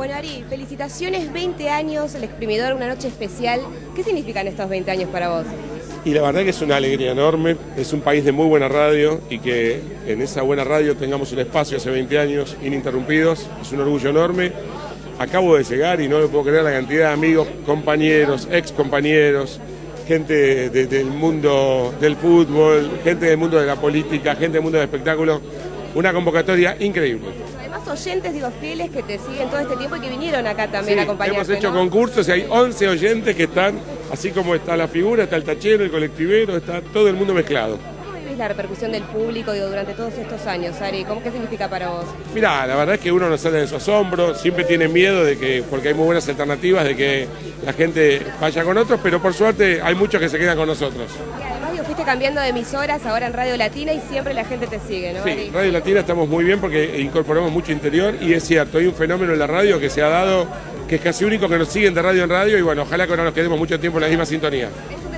Bueno, Ari, felicitaciones, 20 años, el exprimidor, una noche especial. ¿Qué significan estos 20 años para vos? Y la verdad que es una alegría enorme, es un país de muy buena radio y que en esa buena radio tengamos un espacio hace 20 años ininterrumpidos, es un orgullo enorme. Acabo de llegar y no me puedo creer la cantidad de amigos, compañeros, ex compañeros, gente del mundo del fútbol, gente del mundo de la política, gente del mundo del espectáculo. Una convocatoria increíble. Además, oyentes, digo, fieles que te siguen todo este tiempo y que vinieron acá también a acompañarte. Hemos hecho concursos y hay 11 oyentes que están, así como está la figura, está el tachero, el colectivero, está todo el mundo mezclado la repercusión del público digo, durante todos estos años, Ari? ¿Cómo, ¿Qué significa para vos? Mira, la verdad es que uno no sale de su asombro, siempre tiene miedo de que, porque hay muy buenas alternativas, de que la gente vaya con otros, pero por suerte hay muchos que se quedan con nosotros. Digo, fuiste cambiando de emisoras, ahora en Radio Latina y siempre la gente te sigue, ¿no? Sí, Radio Latina estamos muy bien porque incorporamos mucho interior y es cierto, hay un fenómeno en la radio que se ha dado que es casi único que nos siguen de radio en radio y bueno, ojalá que no nos quedemos mucho tiempo en la misma sintonía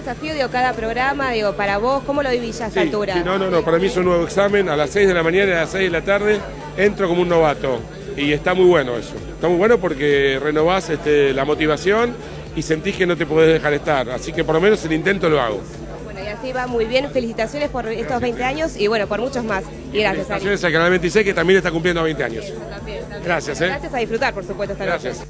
desafío, digo, cada programa, digo, para vos, ¿cómo lo vivís a esta altura? no, no, no, para mí es un nuevo examen, a las 6 de la mañana y a las 6 de la tarde entro como un novato y está muy bueno eso, está muy bueno porque renovás este, la motivación y sentís que no te podés dejar estar, así que por lo menos el intento lo hago. Así va muy bien, felicitaciones por estos 20 años y bueno, por muchos más. Y gracias. Felicitaciones al Canal 26 que también está cumpliendo 20 años. Gracias, ¿eh? Gracias a disfrutar, por supuesto, esta Gracias.